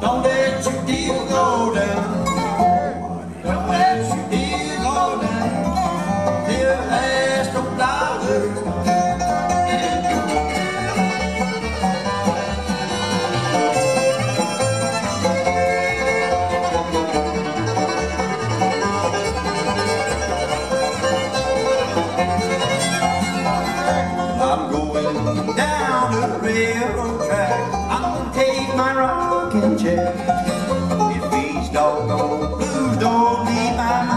Don't I'm gonna take my rocking chair. If these doggone blues don't leave my mind.